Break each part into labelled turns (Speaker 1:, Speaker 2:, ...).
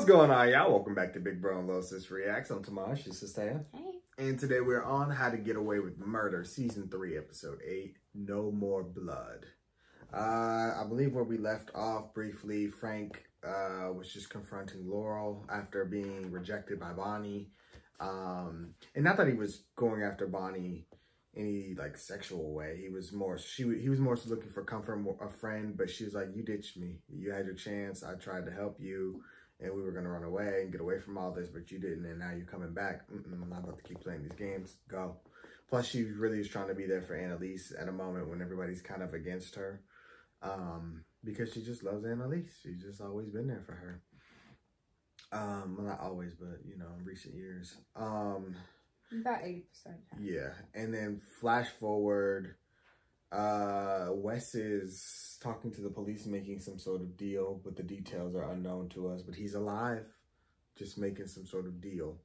Speaker 1: What's going on, y'all? Welcome back to Big Bro and Little Sis Reacts. I'm Tomaj, this is Taya.
Speaker 2: Hey.
Speaker 1: And today we're on How to Get Away with Murder, Season 3, Episode 8, No More Blood. Uh, I believe where we left off briefly, Frank uh, was just confronting Laurel after being rejected by Bonnie. Um, and not that he was going after Bonnie any like sexual way. He was more she he was more so looking for comfort, a friend. But she was like, "You ditched me. You had your chance. I tried to help you, and we were gonna run away and get away from all this, but you didn't. And now you're coming back. Mm -mm, I'm not about to keep playing these games. Go." Plus, she really is trying to be there for Annalise at a moment when everybody's kind of against her, um, because she just loves Annalise. She's just always been there for her. Um, well, not always, but you know, in recent years. Um.
Speaker 2: About 80%.
Speaker 1: Yeah. And then flash forward, uh, Wes is talking to the police, making some sort of deal, but the details are unknown to us. But he's alive, just making some sort of deal.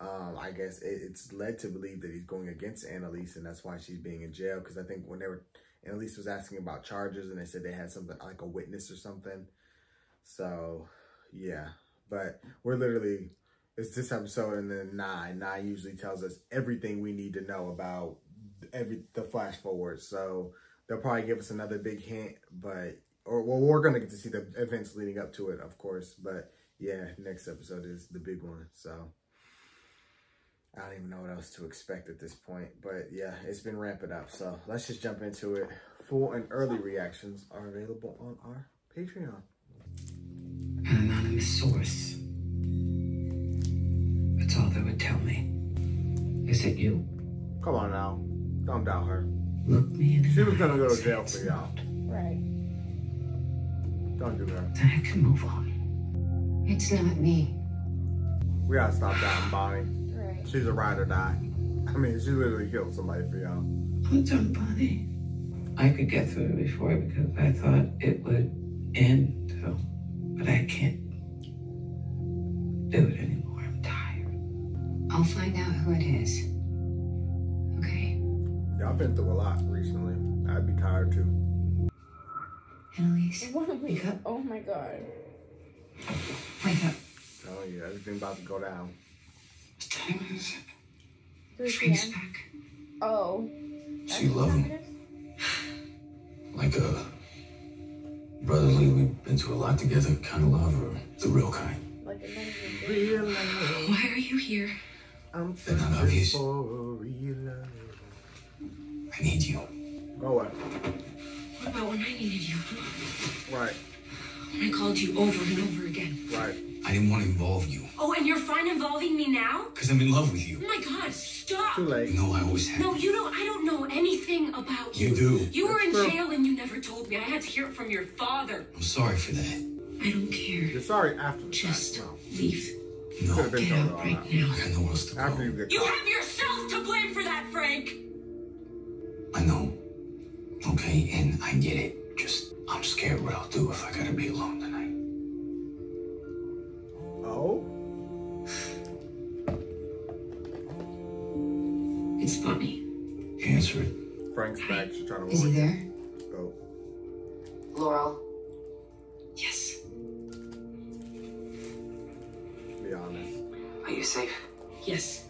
Speaker 1: Um, I guess it, it's led to believe that he's going against Annalise, and that's why she's being in jail. Because I think when they were, Annalise was asking about charges, and they said they had something like a witness or something. So, yeah. But we're literally it's this episode and then nine. Nine usually tells us everything we need to know about every the flash forward. So they'll probably give us another big hint, but or well, we're gonna get to see the events leading up to it, of course. But yeah, next episode is the big one. So I don't even know what else to expect at this point. But yeah, it's been ramping up. So let's just jump into it. Full and early reactions are available on our Patreon.
Speaker 3: An anonymous source that's all they would tell me. Is it you?
Speaker 1: Come on now. Don't doubt her.
Speaker 3: Look me in the
Speaker 1: She was gonna go to jail for y'all. Right.
Speaker 3: it's
Speaker 2: Right.
Speaker 1: Don't do that.
Speaker 3: not. Then I can move on.
Speaker 4: It's not me.
Speaker 1: We gotta stop doubting Bonnie.
Speaker 2: Right.
Speaker 1: She's a ride or die. I mean, she literally killed somebody for y'all.
Speaker 3: I'm done, Bonnie. I could get through it before because I thought it would end, so, but I can't do it anymore. I'm tired.
Speaker 4: I'll find out who it is. Okay?
Speaker 1: Y'all been through a lot recently. I'd be tired too.
Speaker 4: Annalise,
Speaker 2: What are we?
Speaker 4: Wake up.
Speaker 2: Oh my god.
Speaker 4: wake up.
Speaker 1: Oh, Telling you, everything about to go down.
Speaker 3: What time is it?
Speaker 2: 3
Speaker 3: back.
Speaker 2: Oh.
Speaker 5: So you love him? Like a brotherly, we've been through a lot together kind of love, or the real kind?
Speaker 2: Like a
Speaker 1: Real love.
Speaker 4: Why are you here?
Speaker 1: I'm
Speaker 5: They're not obvious.
Speaker 1: for real love.
Speaker 5: I need you.
Speaker 1: Go away.
Speaker 4: What about when I needed you?
Speaker 1: Right,
Speaker 4: When I called you over and over again?
Speaker 1: right.
Speaker 5: I didn't want to involve you
Speaker 4: Oh, and you're fine involving me now?
Speaker 5: because I'm in love with you.
Speaker 4: Oh
Speaker 5: you.
Speaker 4: my god, stop!
Speaker 1: Too late.
Speaker 5: You know I always have.
Speaker 4: No, you don't. I don't know anything about you.
Speaker 5: You do.
Speaker 4: You were in
Speaker 1: true.
Speaker 4: jail and you never told me. I had to hear it from your father.
Speaker 5: I'm sorry for that.
Speaker 4: I don't care.
Speaker 1: You're sorry after the
Speaker 4: Just
Speaker 1: fact. No.
Speaker 4: leave.
Speaker 5: No,
Speaker 1: Could've been
Speaker 4: Get
Speaker 1: told
Speaker 4: out
Speaker 1: her all
Speaker 4: right now.
Speaker 5: I got nowhere else to
Speaker 1: After you
Speaker 5: go.
Speaker 1: get
Speaker 4: You have yourself to blame for that, Frank!
Speaker 5: I know. Okay, and I get it. Just, I'm scared what I'll do if I gotta be alone tonight.
Speaker 1: Oh?
Speaker 4: It's funny.
Speaker 5: Answer it.
Speaker 1: Frank's back. She's trying to
Speaker 4: Is he
Speaker 1: you.
Speaker 4: there?
Speaker 1: Go.
Speaker 4: Laurel. Yes.
Speaker 1: Be honest.
Speaker 3: Are you safe?
Speaker 4: Yes.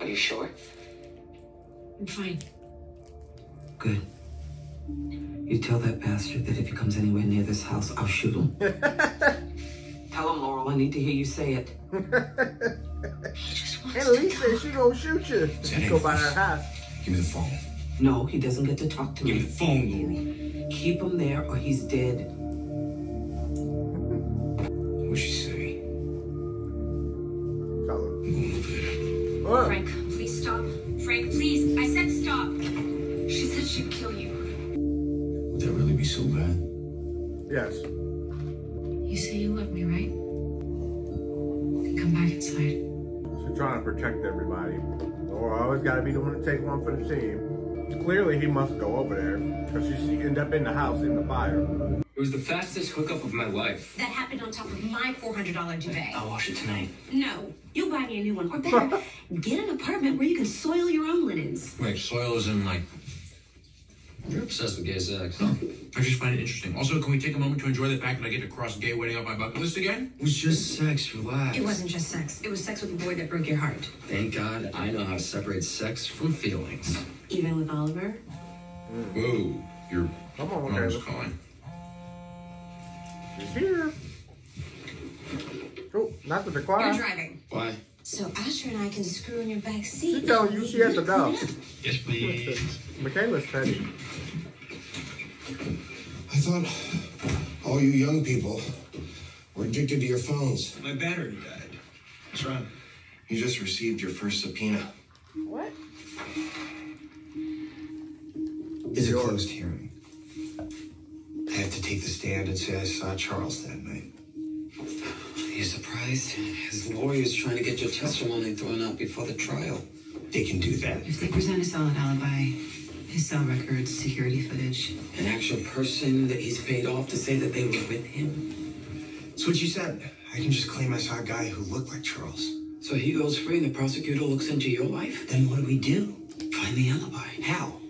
Speaker 3: Are you sure?
Speaker 4: I'm fine.
Speaker 3: Good. You tell that bastard that if he comes anywhere near this house, I'll shoot him. tell him, Laurel. I need to hear you say it.
Speaker 4: He just wants
Speaker 1: Annalise
Speaker 4: to
Speaker 1: said she gonna shoot you if
Speaker 5: Say
Speaker 1: you go by her house.
Speaker 5: Give me the phone.
Speaker 3: No, he doesn't get to talk to
Speaker 5: Give me
Speaker 3: me.
Speaker 5: the phone, Laurel.
Speaker 3: Keep him there or he's dead.
Speaker 5: What'd she say?
Speaker 1: Tell him.
Speaker 5: I'm going over there.
Speaker 1: What?
Speaker 6: Frank,
Speaker 1: protect everybody. Or always got to be the one to take one for the team. Clearly, he must go over there because she, she ended up in the house in the fire.
Speaker 7: It was the fastest hookup of my life.
Speaker 6: That happened on top of my $400 duvet.
Speaker 5: I'll wash it tonight.
Speaker 6: No, you'll buy me a new one. Or better, get an apartment where you can soil your own linens.
Speaker 5: Wait, soil is in like
Speaker 7: You're obsessed with gay sex.
Speaker 8: I just find it interesting. Also, can we take a moment to enjoy the fact that I get to cross gay wedding off my bucket list again?
Speaker 7: It was just sex. Relax.
Speaker 9: It wasn't just sex. It was sex with a boy that broke your heart.
Speaker 7: Thank God I know how to separate sex from feelings.
Speaker 9: Even with Oliver?
Speaker 8: Whoa, your
Speaker 1: Come on,
Speaker 8: mom's
Speaker 1: Michaela.
Speaker 8: calling.
Speaker 1: She's here. Oh, not to the
Speaker 9: You're
Speaker 1: choir.
Speaker 9: driving.
Speaker 7: Why?
Speaker 9: So Asher and I can screw in your back
Speaker 1: She
Speaker 9: seat.
Speaker 1: telling you she has to go.
Speaker 8: Yes, please.
Speaker 1: Michaela's petty.
Speaker 10: I thought all you young people were addicted to your phones.
Speaker 11: My battery died. What's wrong?
Speaker 10: You just received your first subpoena.
Speaker 2: What?
Speaker 10: It's a closed hearing. I have to take the stand and say I saw Charles that night.
Speaker 3: Are you surprised? His lawyer's trying to get your testimony thrown out before the trial.
Speaker 10: They can do that.
Speaker 9: If they present a solid alibi, his cell records, security footage.
Speaker 3: An actual person that he's paid off to say that they were with him.
Speaker 10: That's what you said. I can just claim I saw a guy who looked like Charles.
Speaker 3: So he goes free and the prosecutor looks into your life?
Speaker 10: Then what do we do?
Speaker 3: Find the alibi.
Speaker 10: How?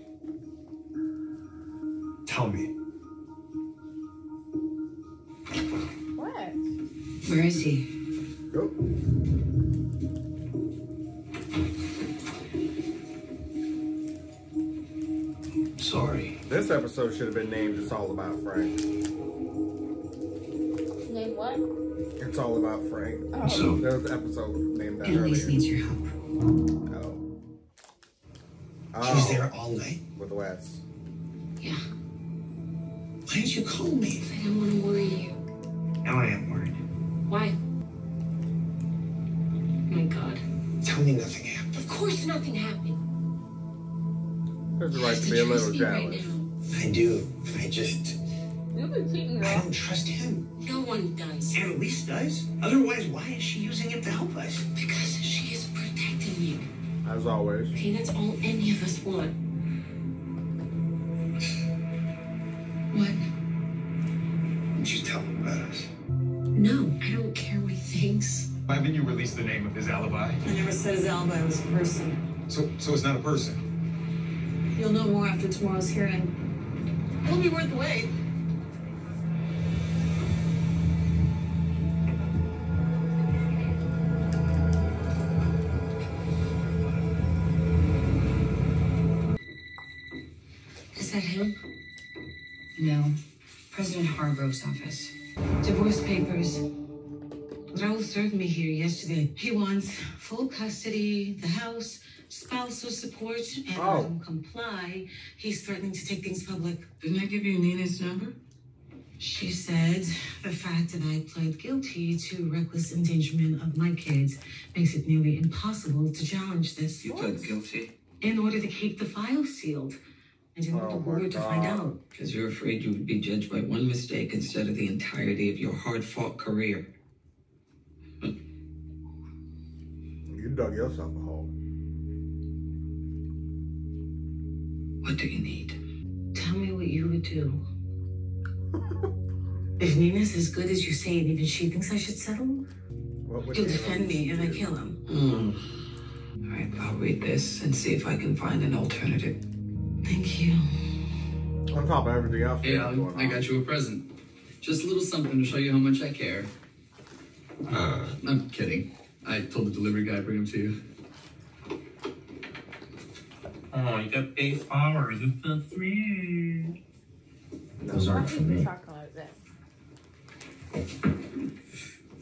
Speaker 1: Episode should have been named It's All About Frank.
Speaker 2: Name what?
Speaker 1: It's All About Frank.
Speaker 2: Oh.
Speaker 10: So,
Speaker 1: There was an episode named that
Speaker 9: Annalise
Speaker 1: earlier.
Speaker 9: needs your help.
Speaker 1: Oh.
Speaker 10: she was
Speaker 1: Oh,
Speaker 10: there all night?
Speaker 1: with Wes.
Speaker 9: Yeah.
Speaker 10: Why didn't you call me?
Speaker 9: I didn't want to worry you.
Speaker 10: Now I am worried.
Speaker 9: Why? Oh my God.
Speaker 10: Tell me nothing happened.
Speaker 9: Of course nothing happened.
Speaker 1: There's a right to be a little jealous. As always.
Speaker 9: Okay, that's all any of us want. What?
Speaker 10: Did you tell him about us?
Speaker 9: No, I don't care what he thinks.
Speaker 11: Why haven't you released the name of his alibi?
Speaker 12: I never said his alibi was a person.
Speaker 11: So, so it's not a person.
Speaker 12: You'll know more after tomorrow's hearing. It'll be worth the wait.
Speaker 9: President office. Divorce papers. Raul served me here yesterday. He wants full custody, the house, spousal support, and if I
Speaker 1: Oh.
Speaker 9: don't comply, he's threatening to take things public.
Speaker 3: Didn't I give you Nina's number?
Speaker 9: She said the fact that I pled guilty to reckless endangerment of my kids makes it nearly impossible to challenge this.
Speaker 3: You pled guilty
Speaker 9: In order to keep the file sealed. I didn't want
Speaker 1: Oh
Speaker 9: the
Speaker 1: my
Speaker 9: board to find out.
Speaker 3: because you're afraid you would be judged by one mistake instead of the entirety of your hard-fought career.
Speaker 1: You dug yourself a hole.
Speaker 3: What do you need?
Speaker 9: Tell me what you would do. if Nina's as good as you say, and even she thinks I should settle, you'll defend me and I kill him.
Speaker 3: Hmm. All right, I'll read this and see if I can find an alternative.
Speaker 9: Thank you.
Speaker 1: On top of everything else.
Speaker 7: Hey,
Speaker 1: we got
Speaker 7: Alan, I got you a present. Just a little something to show you how much I care.
Speaker 5: Uh,
Speaker 7: I'm kidding. I told the delivery guy to bring them to you.
Speaker 11: Oh, you got baseball or the fifth three?
Speaker 5: those aren't for me.
Speaker 2: Talking like that.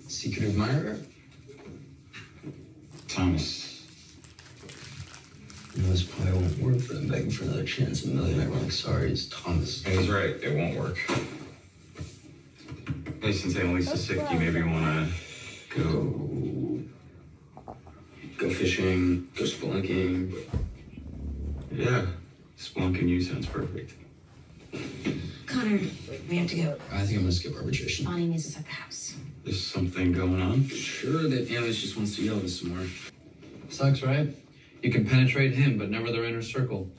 Speaker 5: Secret admirer? Thomas. You know, this probably won't work for them begging for another chance. A million ironic sorry, it's Thomas.
Speaker 13: He's right. It won't work. Hey, since Annalise is sick, do you maybe want to
Speaker 5: Go. Go fishing, go spelunking.
Speaker 13: Yeah, Spelunking you sounds perfect.
Speaker 9: Connor, we have to go.
Speaker 5: I think I'm gonna skip arbitration.
Speaker 9: Bonnie needs us at the house.
Speaker 13: There's something going on.
Speaker 7: Sure that Alice just wants to yell at us some more. Sucks, right? You can penetrate him, but never their inner circle.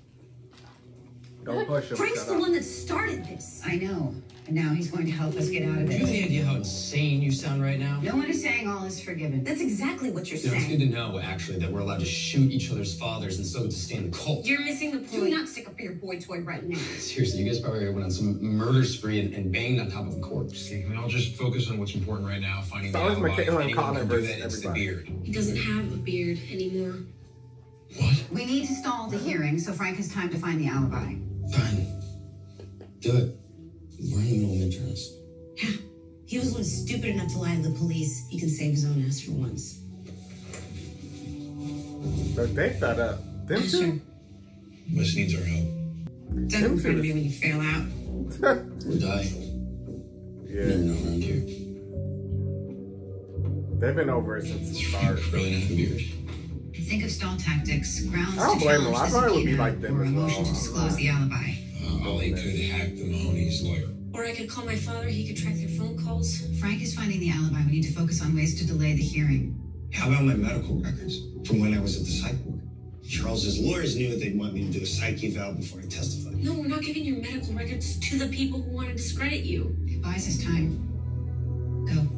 Speaker 1: Don't push him.
Speaker 12: Frank's
Speaker 1: shut
Speaker 12: the
Speaker 1: up.
Speaker 12: one that started this.
Speaker 4: I know. And now he's going to help us get out of
Speaker 14: Do you have any idea how insane you sound right now?
Speaker 4: No one is saying all is forgiven.
Speaker 12: That's exactly what you're
Speaker 14: You know, it's good to know, actually, that we're allowed to shoot each other's fathers and so to stay in the cult.
Speaker 6: You're missing the point.
Speaker 12: Do
Speaker 6: point.
Speaker 12: not stick up for your boy toy right now.
Speaker 14: Seriously, you guys probably went on some murder spree and, and banged on top of a corpse.
Speaker 8: Okay, can we all just focus on what's important right now? Finding the
Speaker 1: It's always
Speaker 8: alibi.
Speaker 1: Michaela and
Speaker 8: Anyone
Speaker 1: Connor
Speaker 8: can do
Speaker 1: versus
Speaker 8: that, it's the beard.
Speaker 6: He doesn't have a beard anymore.
Speaker 8: What?
Speaker 4: We need to stall the hearing so Frank has time to find the alibi.
Speaker 5: Fine. Do it. We're in the middle of midterms.
Speaker 6: He was one stupid enough to lie to the police. He can save his own ass for once.
Speaker 1: But they thought up. Them
Speaker 4: Sure.
Speaker 1: two?
Speaker 5: Wes needs our help.
Speaker 4: Don't in front of me when you fail out.
Speaker 5: Or die.
Speaker 1: yeah.
Speaker 5: Never know around here.
Speaker 1: They've been over it since the start.
Speaker 5: Really not a beard.
Speaker 4: Think of stall tactics, grounds
Speaker 1: I don't
Speaker 4: to
Speaker 1: blame them.
Speaker 4: challenge
Speaker 1: I
Speaker 4: the
Speaker 1: probably would be like them
Speaker 4: or a motion to disclose the alibi.
Speaker 5: Uh, Ollie could hack the Mahoney's lawyer.
Speaker 6: Or I could call my father. He could track their phone calls.
Speaker 4: Frank is finding the alibi. We need to focus on ways to delay the hearing.
Speaker 10: How about my medical records from when I was at the psych ward? Charles's lawyers knew they'd want me to do a psyche eval before I testified.
Speaker 6: No, we're not giving your medical records to the people who want to discredit you.
Speaker 4: It buys us time. Go.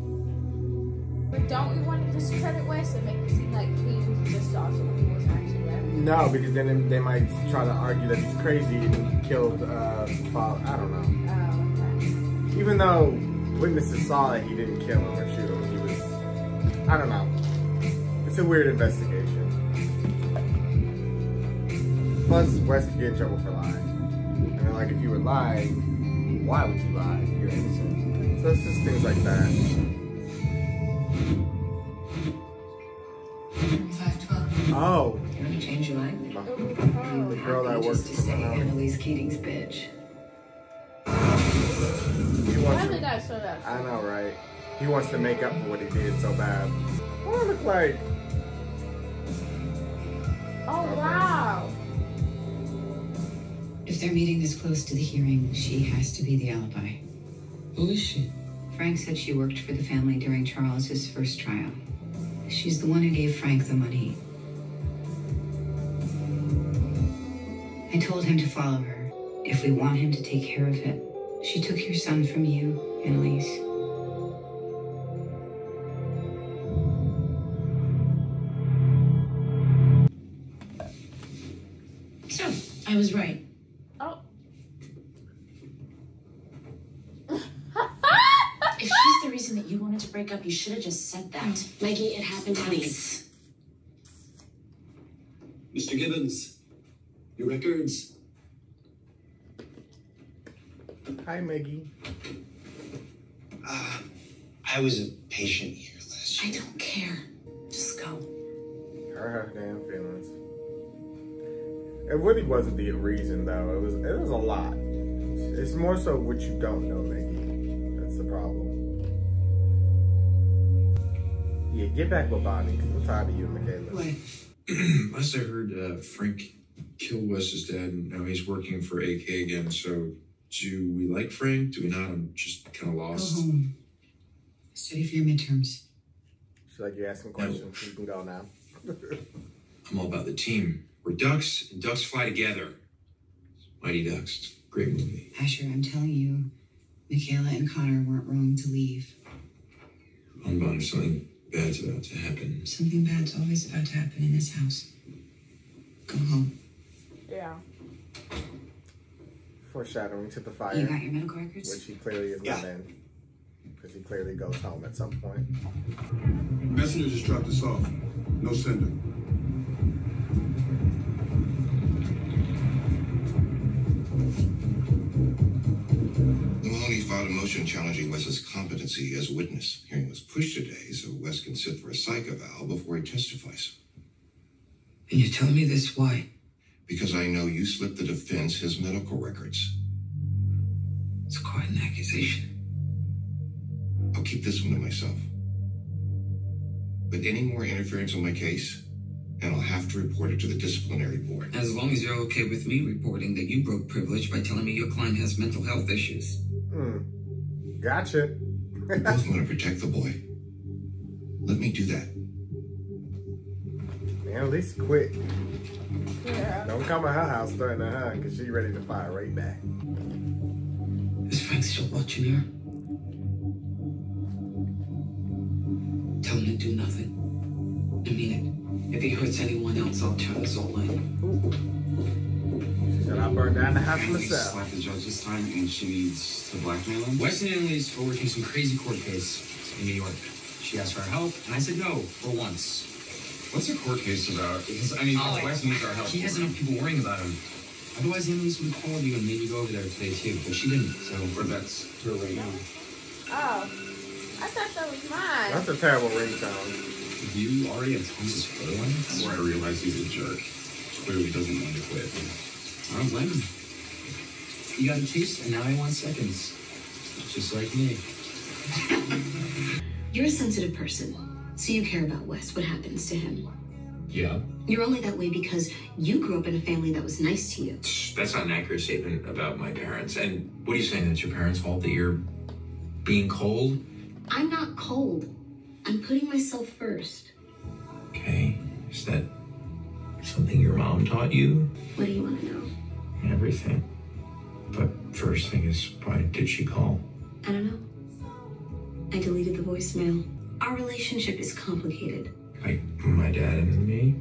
Speaker 2: But don't we want to discredit Wes and make it seem like he was just awesome when he wasn't actually there?
Speaker 1: No, because then they might try to argue that he's crazy and killed uh father. I don't know.
Speaker 2: Oh, okay.
Speaker 1: Even though witnesses saw that he didn't kill him or shoot him, he was. I don't know. It's a weird investigation. Plus, Wes could get in trouble for lying. And then, like, if you were lying, why would you lie if you're innocent? So it's just things like that.
Speaker 4: Five twelve.
Speaker 1: Oh,
Speaker 4: You want to change your mind?
Speaker 1: my, the girl that works
Speaker 4: Just to
Speaker 1: for
Speaker 4: say
Speaker 1: my house.
Speaker 4: Annalise Keating's bitch.
Speaker 1: He
Speaker 2: Why
Speaker 1: wants
Speaker 2: did
Speaker 1: to,
Speaker 2: that show that?
Speaker 1: I know, right? He wants to make up for what he did so bad. What do I look like?
Speaker 2: Oh wow.
Speaker 4: If they're meeting this close to the hearing, she has to be the alibi.
Speaker 3: Who is she?
Speaker 4: Frank said she worked for the family during Charles's first trial. She's the one who gave Frank the money. I told him to follow her if we want him to take care of it. She took your son from you, Annalise.
Speaker 6: You should have just said that. Maggie, it happened once.
Speaker 10: Mr. Gibbons, your records.
Speaker 1: Hi, Maggie.
Speaker 10: Uh, I was a patient here last year.
Speaker 6: I don't care. Just go.
Speaker 1: Her her damn feelings. It really wasn't the reason though. It was it was a lot. It's more so what you don't know, Maggie. That's the problem. Yeah, get back with Bonnie. Cause I'm tired of you, Michaela.
Speaker 4: What?
Speaker 8: Last I heard, uh, Frank killed Wes's dad, and now he's working for AK again. So, do we like Frank? Do we not? I'm just kind of lost.
Speaker 4: Go
Speaker 8: lost.
Speaker 4: home. Study for your midterms.
Speaker 1: She's like, you're asking questions. You can go now.
Speaker 8: I'm all about the team. We're ducks, and ducks fly together. Mighty Ducks. Great movie.
Speaker 4: Asher, I'm telling you, Michaela and Connor weren't wrong to leave.
Speaker 8: Unbound, something bad's about to happen.
Speaker 4: Something bad's always about to happen in this house. Go home.
Speaker 2: Yeah.
Speaker 1: Foreshadowing to the
Speaker 4: You
Speaker 1: fire,
Speaker 4: got your medical records?
Speaker 1: which he clearly is not in. Because he clearly goes home at some point.
Speaker 15: Messenger just dropped us off. No sender.
Speaker 11: Mahoney filed a motion challenging Wes's competency as a witness. Hearing was pushed today, so Wes can sit for a psych eval before he testifies.
Speaker 3: And you tell me this why?
Speaker 11: Because I know you slipped the defense his medical records.
Speaker 3: It's quite an accusation.
Speaker 11: I'll keep this one to myself. But any more interference on my case, and I'll have to report it to the disciplinary board.
Speaker 3: As long as you're okay with me reporting that you broke privilege by telling me your client has mental health issues.
Speaker 1: Hmm. Gotcha.
Speaker 11: We both want to protect the boy. Let me do that.
Speaker 1: Man, at least quit
Speaker 2: Girl.
Speaker 1: Don't come at her house threatening her because she ready to fire right back.
Speaker 3: Is Frank still watching her? Tell him to do nothing. I mean it. If he hurts anyone else, I'll turn this all in.
Speaker 1: She said I burned down the house
Speaker 14: Annalise
Speaker 1: myself.
Speaker 14: slapped the judge this time, and she needs to blackmail him. Wes and Annalise were working some crazy court case in New York. She asked for our help, and I said no for once.
Speaker 8: What's a court case about? Because I mean,
Speaker 14: Oh,
Speaker 8: Wes needs our help.
Speaker 14: He has enough people worrying about him. Otherwise, Annalise would have called you and made you go over there today too, but she didn't. So, or that's her right now.
Speaker 2: Oh. I thought that was mine.
Speaker 1: That's a terrible ringtone.
Speaker 14: You already have tons of photo on
Speaker 8: That's where I realized he's a jerk. Clearly doesn't want to quit.
Speaker 14: I don't blame him. You got a taste, and now I want seconds. Just like me.
Speaker 16: You're a sensitive person, so you care about Wes, what happens to him.
Speaker 8: Yeah.
Speaker 16: You're only that way because you grew up in a family that was nice to you.
Speaker 8: That's not an accurate statement about my parents. And what are you saying? That's your parents' fault that you're being cold?
Speaker 16: I'm not cold. I'm putting myself first.
Speaker 8: Okay. Is that something your mom taught you?
Speaker 16: What do you want to know?
Speaker 8: Everything. But first thing is, why did she call?
Speaker 16: I don't know. I deleted the voicemail. Our relationship is complicated.
Speaker 8: Like my dad and me?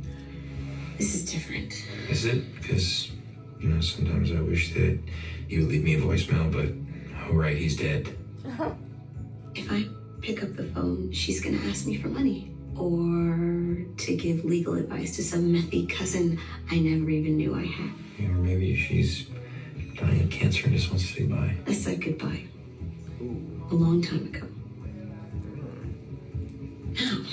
Speaker 16: This is different.
Speaker 8: Is it? Because, you know, sometimes I wish that you would leave me a voicemail, but, oh, right, he's dead.
Speaker 16: If I pick up the phone, she's gonna ask me for money. Or to give legal advice to some methy cousin I never even knew I had.
Speaker 8: Or maybe she's dying of cancer and just wants to say bye.
Speaker 16: I said goodbye. A long time ago. Now,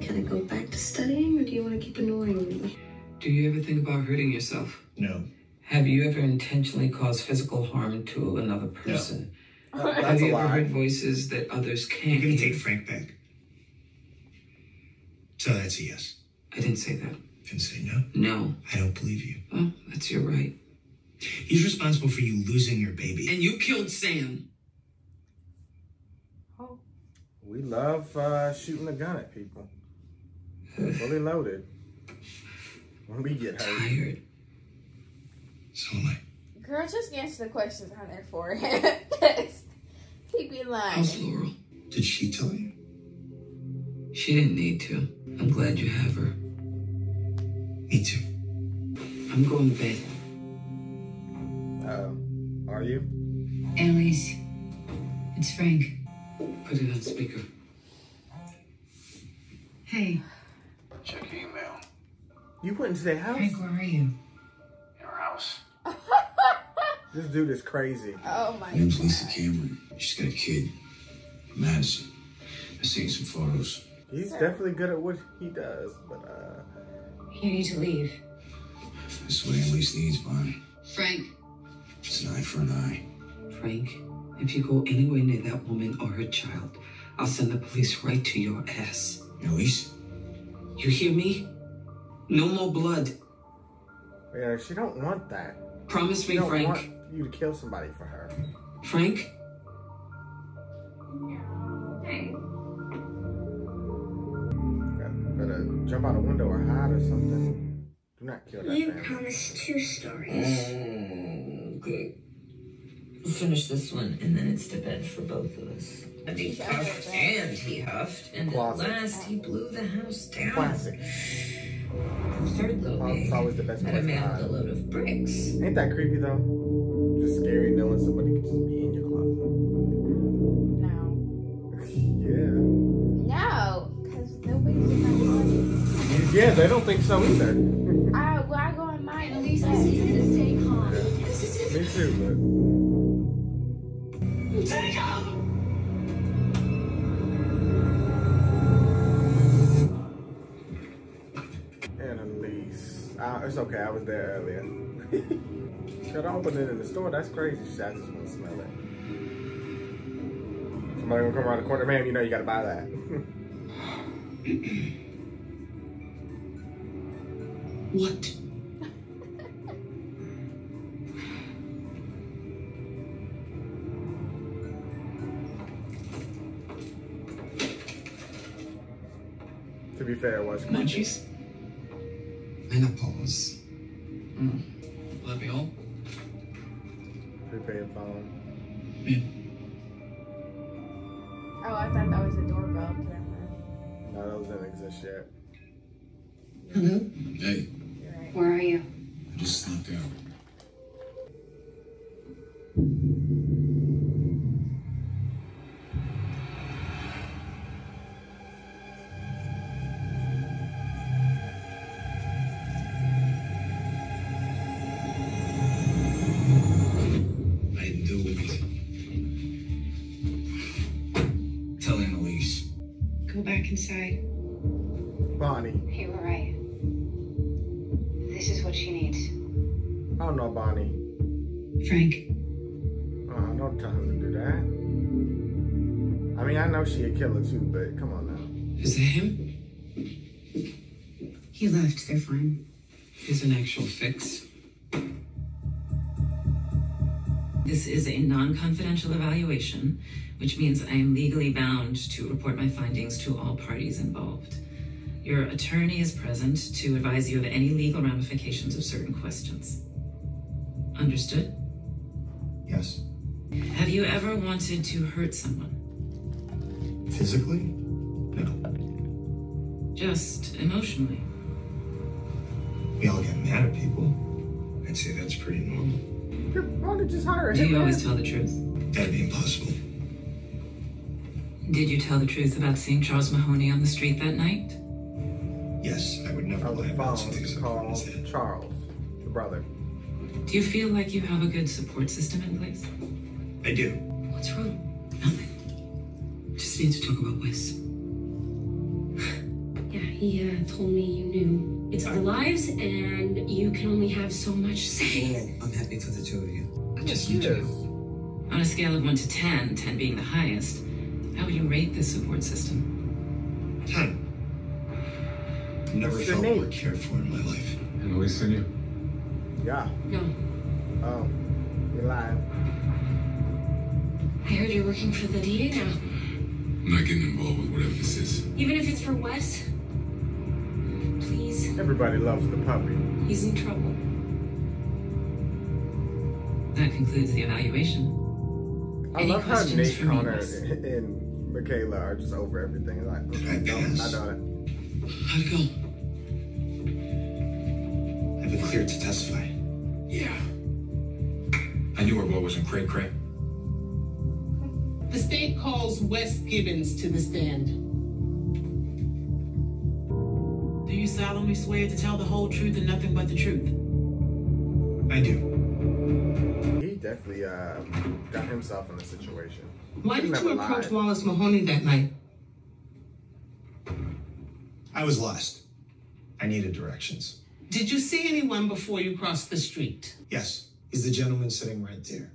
Speaker 16: can I go back to studying or do you want to keep annoying me?
Speaker 3: Do you ever think about hurting yourself?
Speaker 10: No.
Speaker 3: Have you ever intentionally caused physical harm to another person?
Speaker 1: That-
Speaker 3: Have
Speaker 1: that's a
Speaker 3: you ever
Speaker 1: lie.
Speaker 3: heard voices that others can't
Speaker 10: You're gonna
Speaker 3: hear?
Speaker 10: take Frank back. So that's a yes.
Speaker 3: I didn't say that.
Speaker 10: Can say no.
Speaker 3: No.
Speaker 10: I don't believe you.
Speaker 3: Well, that's your right.
Speaker 10: He's responsible for you losing your baby.
Speaker 3: And you killed Sam. Oh.
Speaker 1: We love uh, shooting a gun at people. Fully loaded. When we get hurt.
Speaker 3: Tired.
Speaker 10: So am I.
Speaker 2: Girl, just answer the questions on their forehead. Keep you lying.
Speaker 3: How's Laurel?
Speaker 10: Did she tell you?
Speaker 3: She didn't need to. I'm glad you have her.
Speaker 10: Me too.
Speaker 3: I'm going to bed.
Speaker 1: Uh, are you?
Speaker 16: Annalise, it's Frank.
Speaker 3: Put it on speaker.
Speaker 16: Hey,
Speaker 8: Check your email.
Speaker 1: You went into their house?
Speaker 16: Frank, where are you?
Speaker 8: Your house.
Speaker 1: This dude is crazy.
Speaker 2: Oh my
Speaker 8: name's Lisa Cameron. She's got a kid, Madison. I seen some photos.
Speaker 1: He's definitely good at what he does, but uh,
Speaker 16: You need to leave.
Speaker 8: This is what Annalise needs, Bonnie.
Speaker 16: Frank.
Speaker 8: It's an eye for an eye.
Speaker 3: Frank, if you go anywhere near that woman or her child, I'll send the police right to your ass.
Speaker 8: Annalise?
Speaker 3: You hear me? No more blood.
Speaker 1: yeah, she don't want that.
Speaker 3: Promise
Speaker 1: She
Speaker 3: me,
Speaker 1: don't
Speaker 3: Frank.
Speaker 1: want you to kill somebody for her.
Speaker 3: Frank?
Speaker 1: Better jump out a window or hide or something. Do not kill that
Speaker 6: You
Speaker 1: family.
Speaker 6: promised two stories.
Speaker 17: Mm, good. Finish this one, and then it's to bed for both of us. And he puffed and he huffed, and
Speaker 1: Classic.
Speaker 17: at last he blew the house down.
Speaker 1: Classic.
Speaker 17: The third load
Speaker 1: It's always the best
Speaker 17: had a
Speaker 1: place to
Speaker 17: man with a
Speaker 1: hide.
Speaker 17: load of bricks.
Speaker 1: Ain't that creepy though? Just scary knowing somebody could just be in your Yeah, they don't think so either.
Speaker 2: I, well, I go in mine. At least
Speaker 16: I need you to stay calm.
Speaker 1: Me too,
Speaker 6: Take off!
Speaker 1: but Annalise. Uh, it's okay, I was there earlier. Should I open it in the store? That's crazy. She said, I just want to smell it. Somebody gonna come around the corner, man, you know you gotta buy that.
Speaker 3: What?
Speaker 1: to be fair, it was creepy.
Speaker 3: Munchies? I
Speaker 10: menopause. Hmm.
Speaker 7: Will that be all?
Speaker 1: Prepaid phone.
Speaker 2: Oh, I thought that was a doorbell camera.
Speaker 1: No, that doesn't exist yet.
Speaker 10: Hello?
Speaker 8: Hey,
Speaker 4: inside.
Speaker 1: Bonnie.
Speaker 6: Hey, where are you? This is what she needs.
Speaker 1: I don't know Bonnie.
Speaker 4: Frank,
Speaker 1: Uh, don't tell him to do that. I mean, I know she a killer too, but come on now.
Speaker 3: Is it him?
Speaker 4: he left. They're fine.
Speaker 3: Is an actual fix?
Speaker 18: Confidential which means I am legally bound to report my findings to all parties involved. Your attorney is present to advise you of any legal ramifications of certain questions. Understood?
Speaker 10: Yes.
Speaker 18: Have you ever wanted to hurt someone?
Speaker 10: Physically? No.
Speaker 18: Just emotionally?
Speaker 10: We all get mad at people. I'd say that's pretty normal.
Speaker 1: Why don't you just hire
Speaker 18: Do you always tell the truth?
Speaker 10: That'd be impossible.
Speaker 18: Did you tell the truth about seeing Charles Mahoney on the street that night?
Speaker 10: Yes, I would never lie about something
Speaker 1: to
Speaker 10: so
Speaker 1: call
Speaker 10: important as that.
Speaker 1: Charles, the brother.
Speaker 18: Do you feel like you have a good support system in place?
Speaker 10: I do.
Speaker 18: What's wrong? Nothing.
Speaker 4: Just need to talk about Wes.
Speaker 6: Yeah, he uh, told me you knew. It's our lives, and you can only have so much say.
Speaker 10: I'm happy for the two of you.
Speaker 18: I just
Speaker 1: He
Speaker 18: you
Speaker 1: is.
Speaker 18: On a scale of 1 to 10, 10 being the highest, how would you rate this support system?
Speaker 10: Ten. Never
Speaker 1: What's
Speaker 10: felt more cared for in my life.
Speaker 13: And Annalise and you?
Speaker 1: Yeah.
Speaker 6: No.
Speaker 1: Oh, you're lying.
Speaker 6: I heard you're working for the DA now.
Speaker 8: I'm not getting involved with whatever this is.
Speaker 6: Even if it's for Wes. Please.
Speaker 1: Everybody loves the puppy.
Speaker 6: He's in trouble.
Speaker 18: That concludes the evaluation.
Speaker 1: I
Speaker 18: Any
Speaker 1: love how
Speaker 18: questions
Speaker 1: Nate
Speaker 18: for me,
Speaker 1: Connor
Speaker 18: Wes?
Speaker 1: and Michaela are just over everything. Like,
Speaker 10: Did I
Speaker 1: no,
Speaker 10: pass?
Speaker 1: not doing
Speaker 3: How'd it go?
Speaker 10: I've been cleared to testify.
Speaker 5: Yeah. I knew her boy wasn't cray cray.
Speaker 19: The state calls Wes Gibbons to the stand.
Speaker 20: Do you solemnly swear to tell the whole truth and nothing but the truth?
Speaker 10: I do.
Speaker 1: It. Uh, got himself in a situation.
Speaker 19: Why did you approach
Speaker 1: lied.
Speaker 19: Wallace Mahoney that night?
Speaker 10: I was lost. I needed directions.
Speaker 19: Did you see anyone before you crossed the street?
Speaker 10: Yes. Is the gentleman sitting right there?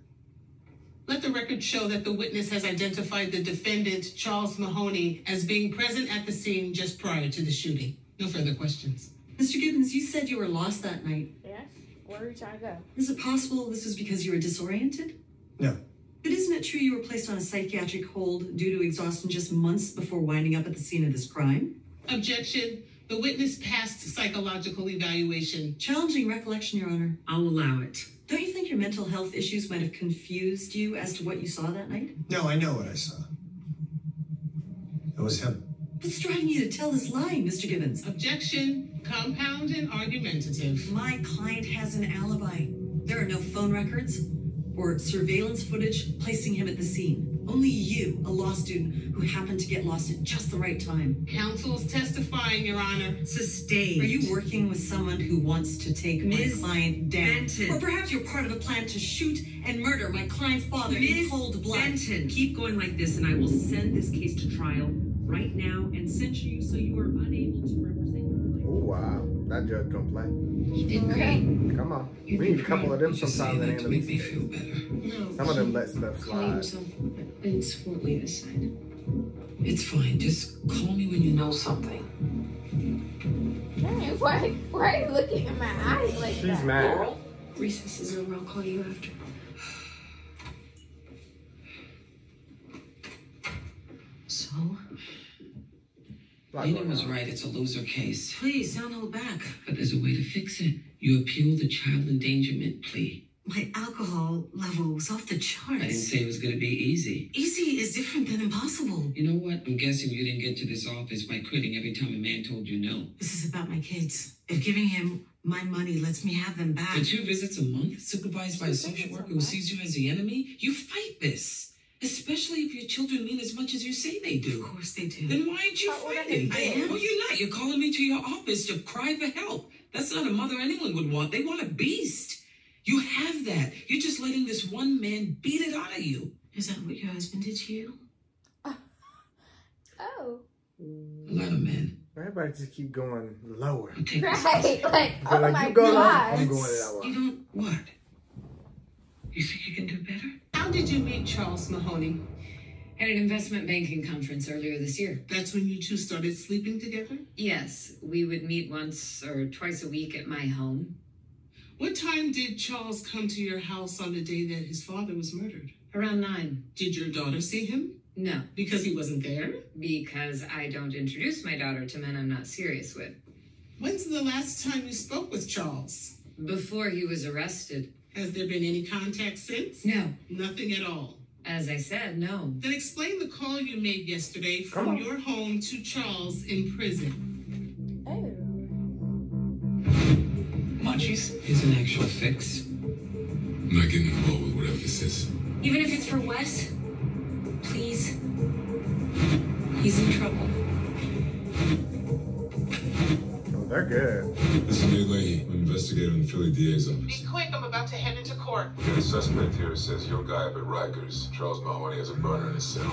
Speaker 19: Let the record show that the witness has identified the defendant, Charles Mahoney, as being present at the scene just prior to the shooting. No further questions.
Speaker 12: Mr. Gibbons, you said you were lost that night.
Speaker 2: Yes? Where are you trying to go?
Speaker 12: Is it possible this was because you were disoriented?
Speaker 10: No.
Speaker 12: But isn't it true you were placed on a psychiatric hold due to exhaustion just months before winding up at the scene of this crime?
Speaker 19: Objection. The witness passed psychological evaluation.
Speaker 12: Challenging recollection, Your Honor.
Speaker 4: I'll allow it.
Speaker 12: Don't you think your mental health issues might have confused you as to what you saw that night?
Speaker 10: No, I know what I saw. It was him.
Speaker 12: What's driving you to tell this lie, Mr. Gibbons?
Speaker 19: Objection. Compound and argumentative.
Speaker 12: My client has an alibi. There are no phone records or surveillance footage placing him at the scene. Only you, a law student who happened to get lost at just the right time.
Speaker 19: Counsel's testifying, Your Honor.
Speaker 12: Sustained. Are you working with someone who wants to take
Speaker 4: Ms.
Speaker 12: my client down?
Speaker 4: Benton.
Speaker 12: Or perhaps you're part of a plan to shoot and murder my client's father in cold blood.
Speaker 4: Benton, keep going like this, and I will send this case to trial right now and censure you so you are unable to represent your
Speaker 1: Oh wow, that judge don't play.
Speaker 6: You did great.
Speaker 1: Come on, we need a couple of them sometimes in
Speaker 3: to make
Speaker 1: Annalise.
Speaker 3: me feel better.
Speaker 6: No.
Speaker 1: Some of them let stuff
Speaker 6: Call
Speaker 1: slide.
Speaker 6: himself. Vince won't leave his side.
Speaker 3: It's fine. Just call me when you know something.
Speaker 2: Dang, why, why are you looking in my eyes like
Speaker 1: She's
Speaker 2: that?
Speaker 1: mad.
Speaker 6: Recess is over. I'll call you after.
Speaker 12: So,
Speaker 1: lot
Speaker 3: Lena was right. It's a loser case.
Speaker 9: Please, don't hold back.
Speaker 3: But there's a way to fix it. You appeal the child endangerment plea.
Speaker 9: My alcohol level was off the charts.
Speaker 3: I didn't say it was going to be easy.
Speaker 9: Easy is different than impossible.
Speaker 3: You know what? I'm guessing you didn't get to this office by quitting every time a man told you no.
Speaker 9: This is about my kids. If giving him my money lets me have them back.
Speaker 3: For two visits a month, supervised by a social worker who sees you as the enemy, you fight this. Especially if your children mean as much as you say they do.
Speaker 9: Of course they do.
Speaker 3: Then why aren't you
Speaker 2: But what if
Speaker 3: fighting?
Speaker 2: they do?
Speaker 3: Oh, you're not. You're calling me to your office to cry for help. That's not a mother anyone would want. They want a beast. You have that. You're just letting this one man beat it out of you.
Speaker 9: Is that what your husband did to you?
Speaker 2: Oh.
Speaker 3: A lot of men.
Speaker 1: Everybody just keep going lower.
Speaker 2: Right.
Speaker 3: this.
Speaker 2: Like, oh
Speaker 1: like,
Speaker 2: my
Speaker 1: you go low,
Speaker 2: god.
Speaker 1: I'm going to that
Speaker 3: You don't what? You think you can do better?
Speaker 19: How did you meet Charles Mahoney?
Speaker 21: At an investment banking conference earlier this year.
Speaker 19: That's when you two started sleeping together?
Speaker 21: Yes, we would meet once or twice a week at my home.
Speaker 19: What time did Charles come to your house on the day that his father was murdered?
Speaker 21: Around nine.
Speaker 19: Did your daughter see him?
Speaker 21: No,
Speaker 19: Because he wasn't there?
Speaker 21: because I don't introduce my daughter to men I'm not serious with.
Speaker 19: When's the last time you spoke with Charles?
Speaker 21: Before he was arrested.
Speaker 19: Has there been any contact since?
Speaker 21: No.
Speaker 19: Nothing at all.
Speaker 21: As I said, no.
Speaker 19: Then explain the call you made yesterday
Speaker 1: Come
Speaker 19: from
Speaker 1: on.
Speaker 19: your home to Charles in prison.
Speaker 2: Oh.
Speaker 3: Munchies? Here's an actual fix.
Speaker 22: I'm not getting involved with whatever this is.
Speaker 23: Even if it's for Wes, please. He's in trouble.
Speaker 1: They're good.
Speaker 22: This is Nate Lahey. I'm an investigator in the Philly DA's office.
Speaker 19: Be quick, I'm about to head into court.
Speaker 22: The suspect here says your guy up at Rikers, Charles Mahoney, has a burner in his cell.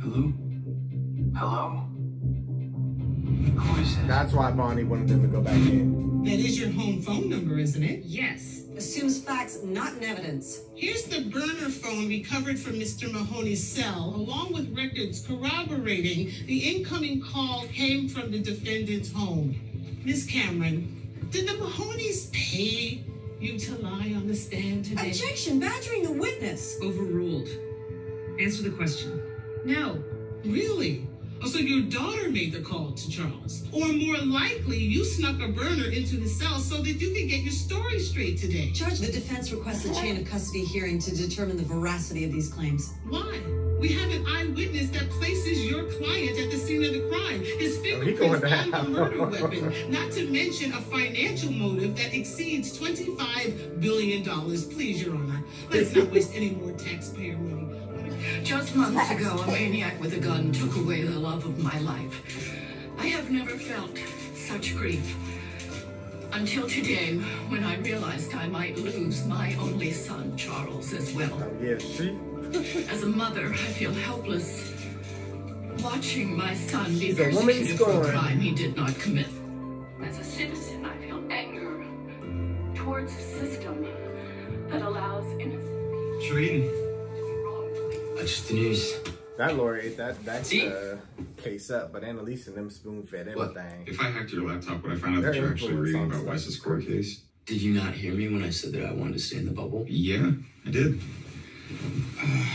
Speaker 13: Hello? Hello? Who is this?
Speaker 1: That's why Bonnie wanted them to go back in.
Speaker 19: That is your home phone number, isn't it?
Speaker 21: Yes.
Speaker 12: Assumes facts, not in evidence.
Speaker 19: Here's the burner phone recovered from Mr. Mahoney's cell, along with records corroborating the incoming call came from the defendant's home. Miss Cameron, did the Mahoneys pay you to lie on the stand today?
Speaker 12: Objection, badgering the witness.
Speaker 3: Overruled. Answer the question.
Speaker 21: No.
Speaker 19: Really? Oh, so your daughter made the call to Charles. Or more likely, you snuck a burner into the cell so that you could get your story straight today.
Speaker 12: Judge, the defense requests a chain of custody hearing to determine the veracity of these claims.
Speaker 19: Why? We have an eyewitness that places your client at the scene of the crime. His
Speaker 1: Oh, he going
Speaker 19: fingerprints on the murder weapon. Not to mention a financial motive that exceeds $25 billion. Please, Your Honor, let's not waste any more taxpayer money.
Speaker 6: Just months ago, a maniac with a gun took away the love of my life. I have never felt such grief. Until today, when I realized I might lose my only son, Charles, as well.
Speaker 1: Oh, yeah, she.
Speaker 6: As a mother, I feel helpless. Watching my son be
Speaker 1: She's a woman
Speaker 6: persecuted for a crime he did not commit. As a citizen, I feel anger towards a system that allows innocent
Speaker 13: What you eating?
Speaker 14: Uh, just the news.
Speaker 1: That lawyer ate that that uh, case up, but Annalise and them spoon fed
Speaker 13: What?
Speaker 1: everything.
Speaker 13: If I hacked your laptop, would I find out that you're actually reading about
Speaker 1: stuff.
Speaker 13: Wes's court case?
Speaker 14: Did you not hear me when I said that I wanted to stay in the bubble?
Speaker 13: Yeah, I did. Uh,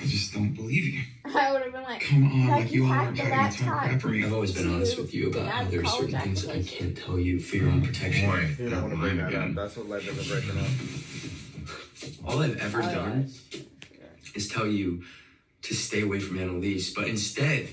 Speaker 13: I just don't believe you.
Speaker 2: I would have been like,
Speaker 13: Come on,
Speaker 2: like,
Speaker 13: like you all
Speaker 2: hacked
Speaker 13: are
Speaker 2: the
Speaker 13: having time
Speaker 2: laptop.
Speaker 14: I've always been honest with you about how
Speaker 2: not
Speaker 14: there are certain things I can't tell you for your own protection.
Speaker 13: Boy,
Speaker 1: You don't want to bring that up. That's what led them to breaking up.
Speaker 14: All I've ever
Speaker 2: Oh, yeah.
Speaker 14: done is tell you to stay away from Annalise, but instead,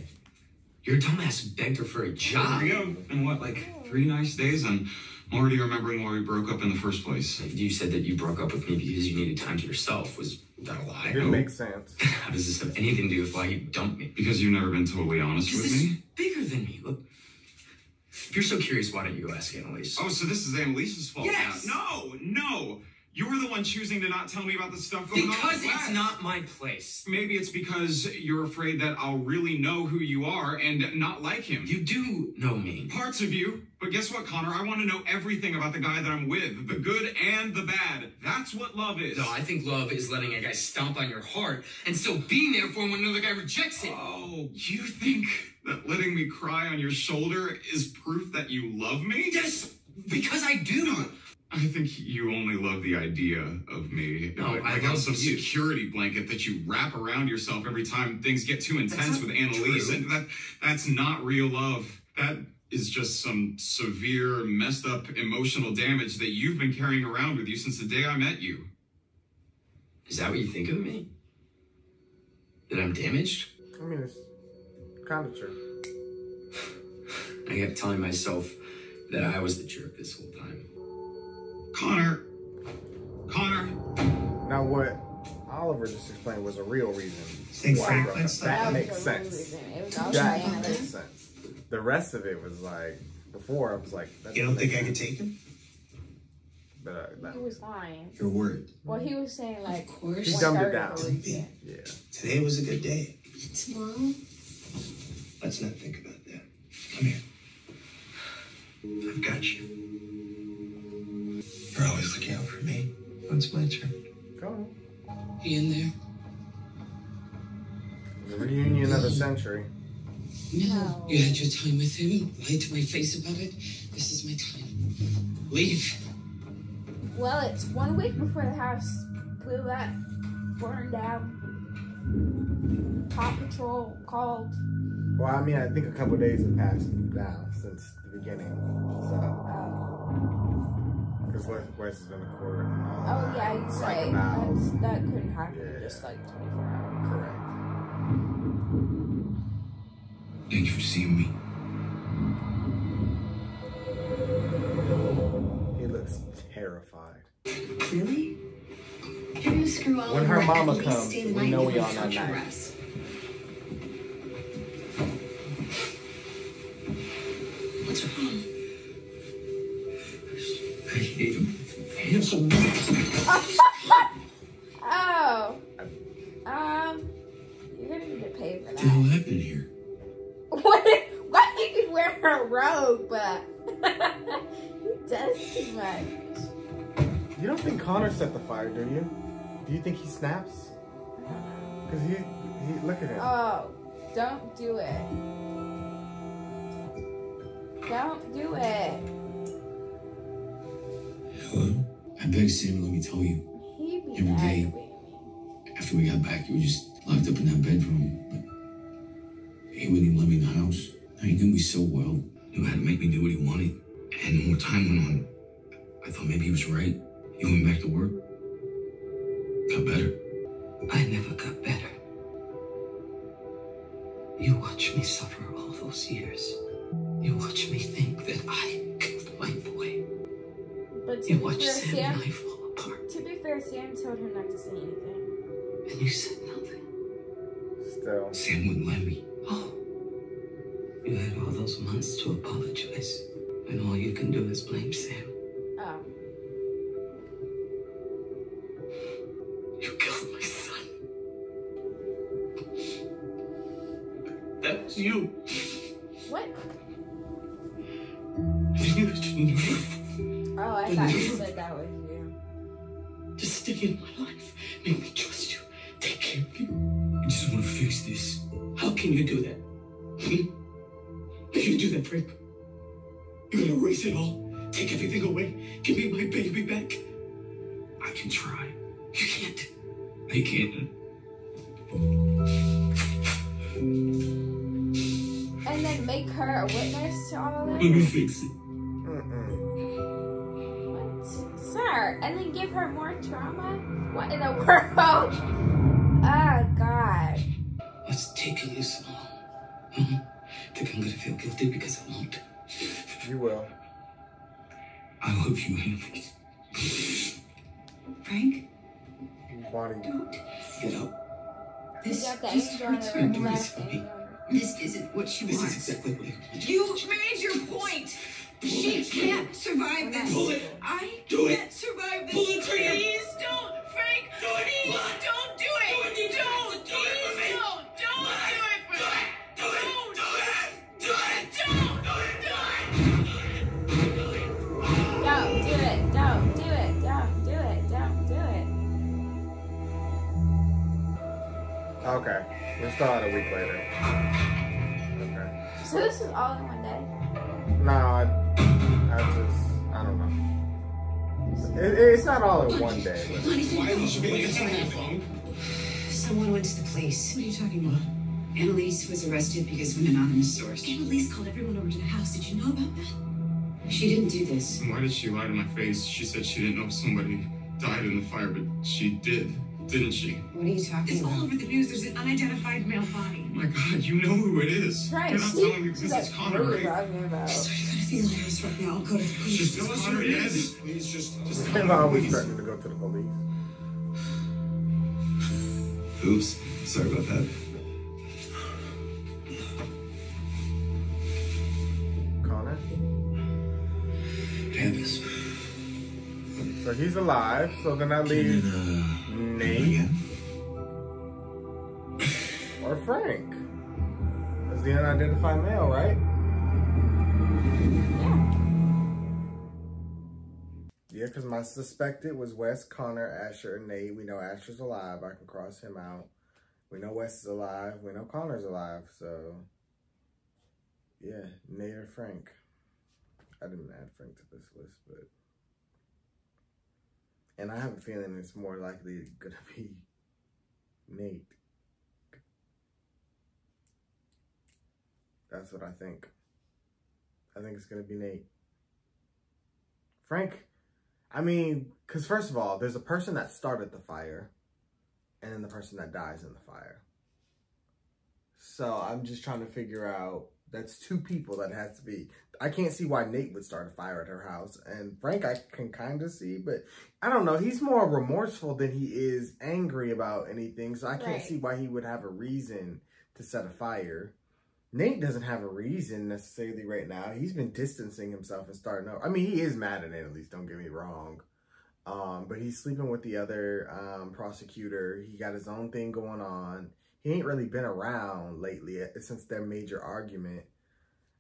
Speaker 14: your dumbass begged her for a job.
Speaker 13: Here we go. And what, like three nice days? And I'm already remembering why we broke up in the first place.
Speaker 14: You said that you broke up with me because you needed time to yourself. Was that a lie?
Speaker 1: It oh. makes sense.
Speaker 14: How does this have anything to do with why you dumped me?
Speaker 13: Because you've never been totally honest
Speaker 14: Because
Speaker 13: with
Speaker 14: this
Speaker 13: me.
Speaker 14: is bigger than me. Look, if you're so curious, why don't you go ask Annalise?
Speaker 13: Oh, so this is Annalise's fault
Speaker 14: Yes!
Speaker 13: now. No, no. You were the one choosing to not tell me about the stuff going on.
Speaker 14: because it's not my place.
Speaker 13: Maybe it's because you're afraid that I'll really know who you are and not like him.
Speaker 14: You do know me.
Speaker 13: Parts of you. But guess what, Connor? I want to know everything about the guy that I'm with. The good and the bad. That's what love is.
Speaker 14: No, I think love is letting a guy stomp on your heart and still being there for him when another guy rejects it.
Speaker 13: Oh, you think that letting me cry on your shoulder is proof that you love me?
Speaker 14: Yes, because I do.
Speaker 13: I think you only love the idea of me.
Speaker 14: No,
Speaker 13: like,
Speaker 14: I
Speaker 13: like
Speaker 14: love
Speaker 13: some
Speaker 14: you.
Speaker 13: security blanket that you wrap around yourself every time things get too intense with Annalise.
Speaker 14: true.
Speaker 13: And that that's not real love. That is just some severe, messed up emotional damage that you've been carrying around with you since the day I met you.
Speaker 14: Is that what you think of me? That I'm damaged?
Speaker 1: I mean, it's kind of true.
Speaker 14: I kept telling myself that I was the jerk this whole time.
Speaker 13: Connor. Connor.
Speaker 1: Now, what Oliver just explained was a real reason.
Speaker 10: Thanks,
Speaker 1: why
Speaker 10: Frank.
Speaker 1: he broke
Speaker 10: Let's
Speaker 1: up. That
Speaker 2: That
Speaker 1: makes sense.
Speaker 2: reason. It was all
Speaker 1: That makes sense. The rest of it was like before. I was like, that
Speaker 10: You don't
Speaker 1: doesn't
Speaker 10: think I could take him?
Speaker 1: But uh, that,
Speaker 2: He was lying.
Speaker 10: You're worried.
Speaker 2: Well, he was saying like
Speaker 3: Of course.
Speaker 1: he
Speaker 2: one
Speaker 1: dumbed it down.
Speaker 2: of.
Speaker 1: Yeah.
Speaker 10: Today was a good day.
Speaker 3: Tomorrow?
Speaker 10: Let's not think about that. Come here. I've got you. You're always looking out for me. When's my turn?
Speaker 1: Go.
Speaker 3: He in there?
Speaker 1: The reunion of a century.
Speaker 3: No. You had your time with him. Lied to my face about it. This is my time. Leave.
Speaker 2: Well, it's one week before the house blew up, burned down. Paw Patrol called.
Speaker 1: Well, I mean, I think a couple days have passed now since the beginning. So, uh, because Wes, Wes has been in court. And all
Speaker 2: Oh
Speaker 1: that.
Speaker 2: yeah, you'd
Speaker 1: Psych
Speaker 2: say
Speaker 1: vows.
Speaker 2: that's, that couldn't happen
Speaker 1: Yeah.
Speaker 2: in just like 24 hours.
Speaker 1: Correct.
Speaker 5: Thank you for seeing me.
Speaker 1: He looks terrified.
Speaker 4: Really? You're gonna screw all
Speaker 1: When her
Speaker 4: over it,
Speaker 1: mama
Speaker 4: at least
Speaker 1: comes,
Speaker 4: stay the
Speaker 1: we
Speaker 4: night
Speaker 1: know
Speaker 4: and
Speaker 1: we
Speaker 4: give
Speaker 1: on
Speaker 4: her
Speaker 1: that
Speaker 4: couch
Speaker 1: night.
Speaker 4: rest.
Speaker 3: What's wrong?
Speaker 2: Oh. Um, you're gonna need to pay for
Speaker 5: What the hell
Speaker 2: that.
Speaker 5: happened here?
Speaker 2: What? Why you could wear a robe, but he does too much.
Speaker 1: You don't think Connor set the fire, do you? Do you think he snaps? Because he, he, look at him.
Speaker 2: Oh, don't do it. Don't do it.
Speaker 5: Hello? I begged Sam let me tell you. Every day. After we got back, you were just locked up in that bedroom. But he wouldn't even let me in the house. Now, he knew me so well. Knew how to make me do what he wanted. And the more time went on, I thought maybe he was right. He went back to work. Got better.
Speaker 3: I never got better. You watched me suffer all those years. You watched me think that I killed my boy.
Speaker 2: But to
Speaker 3: You
Speaker 2: be
Speaker 3: watched
Speaker 2: fair,
Speaker 3: Sam
Speaker 2: Sam.
Speaker 3: and I fall apart.
Speaker 2: To be fair, Sam told him not to say anything.
Speaker 3: And you said nothing.
Speaker 1: Still.
Speaker 5: Sam wouldn't let me.
Speaker 3: Oh. You had all those months to apologize. And all you can do is blame Sam.
Speaker 2: Oh.
Speaker 3: You killed my son. That was you. How can you do that? Hmm? Can you do that, Frank? You're gonna erase it all? Take everything away? Give me my baby back?
Speaker 5: I can try.
Speaker 3: You can't.
Speaker 5: I can't.
Speaker 2: And then make her a witness to all of
Speaker 5: Let me
Speaker 2: this?
Speaker 5: fix it.
Speaker 2: What? Sir, and then give her more trauma? What in the world? God.
Speaker 3: What's taking you so long? Huh? Think I'm gonna feel guilty because I won't?
Speaker 1: You will.
Speaker 5: I love you, Henry.
Speaker 4: Frank,
Speaker 1: Wanting
Speaker 4: don't.
Speaker 3: Get up.
Speaker 2: You
Speaker 4: This just hurts
Speaker 2: the
Speaker 4: my
Speaker 2: left
Speaker 4: voice.
Speaker 2: angel.
Speaker 4: This isn't what you
Speaker 3: This
Speaker 4: want.
Speaker 3: is exactly what I want.
Speaker 4: You made your point. She can't survive this.
Speaker 3: Pull it.
Speaker 4: I
Speaker 3: Do
Speaker 4: can't survive this.
Speaker 3: Pull the trigger.
Speaker 4: Please don't, Frank.
Speaker 3: Do it.
Speaker 4: Please
Speaker 3: Pull it.
Speaker 4: don't do it.
Speaker 3: Do it. You
Speaker 4: Don't.
Speaker 3: have to do it for
Speaker 4: Please
Speaker 3: me.
Speaker 4: don't. Don't do it for.
Speaker 3: Do it.
Speaker 4: Don't.
Speaker 3: Do it. Do.
Speaker 4: Don't.
Speaker 3: It.
Speaker 4: Do it.
Speaker 2: Don't do it. Don't do it. Don't do it. Don't do it.
Speaker 1: Okay. We'll start a week later. Okay.
Speaker 2: So this is all in one day?
Speaker 1: No, I, I just, I don't know. It, it's not all in one day. but-
Speaker 5: Why did you make on your phone?
Speaker 4: Someone went to the police. What are you talking about? Annalise was arrested because of an anonymous source.
Speaker 6: Annalise called everyone over to the house. Did you know about that?
Speaker 4: She didn't do this.
Speaker 13: Why did she lie to my face? She said she didn't know if somebody died in the fire, but she did, didn't she?
Speaker 4: What are you talking about?
Speaker 6: It's all over the news. There's an unidentified male body.
Speaker 13: Oh my god, you know who it is.
Speaker 2: Right,
Speaker 13: You're not
Speaker 2: see?
Speaker 13: telling me because
Speaker 2: That's
Speaker 13: it's Connor,
Speaker 2: what you're
Speaker 13: right?
Speaker 2: talking about.
Speaker 6: Sorry, I gotta feel the house right now. I'll go to the police.
Speaker 13: Just
Speaker 5: Tell
Speaker 13: tell
Speaker 5: us
Speaker 13: us
Speaker 5: who
Speaker 13: who
Speaker 5: it
Speaker 13: it
Speaker 5: is.
Speaker 13: is.
Speaker 5: Please just, just
Speaker 1: I'm
Speaker 5: tell
Speaker 1: always
Speaker 5: please.
Speaker 1: threatening to go to the police.
Speaker 5: Oops. Sorry about that.
Speaker 1: So he's alive. So then that leaves Nate or Frank. That's the unidentified male, right? Yeah, because my suspected was Wes, Connor, Asher, and Nate. We know Asher's alive. I can cross him out. We know Wes is alive. We know Connor's alive. So, yeah, Nate or Frank. I didn't add Frank to this list, but. And I have a feeling it's more likely to be Nate. That's what I think. I think it's to be Nate. Frank, I mean, because first of all, there's a person that started the fire and then the person that dies in the fire. So I'm just trying to figure out that's two people that has to be. I can't see why Nate would start a fire at her house. And Frank, I can kind of see, but I don't know. He's more remorseful than he is angry about anything. So I can't
Speaker 2: Right.
Speaker 1: see why he would have a reason to set a fire. Nate doesn't have a reason necessarily right now. He's been distancing himself and starting over. I mean, he is mad at Annalise, don't get me wrong. Um, but he's sleeping with the other um, prosecutor. He got his own thing going on. He ain't really been around lately uh, since their major argument.